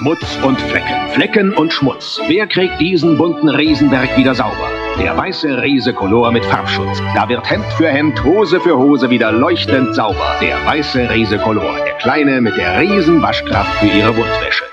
Schmutz und Flecken. Flecken und Schmutz. Wer kriegt diesen bunten Riesenberg wieder sauber? Der weiße Riese Color mit Farbschutz. Da wird Hemd für Hemd, Hose für Hose wieder leuchtend sauber. Der weiße Riese Color. Der Kleine mit der riesen Waschkraft für Ihre Wundwäsche.